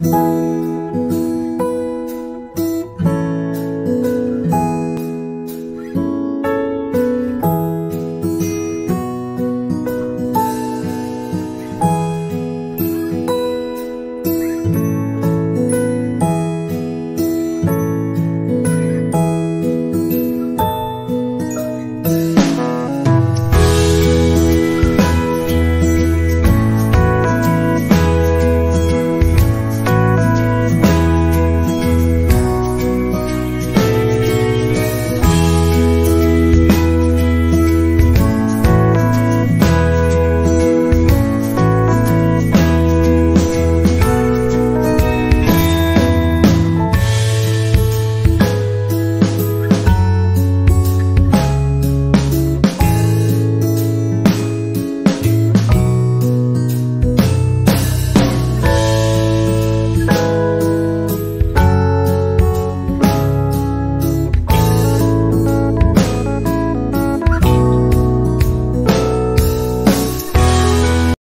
you.